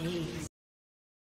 Ace.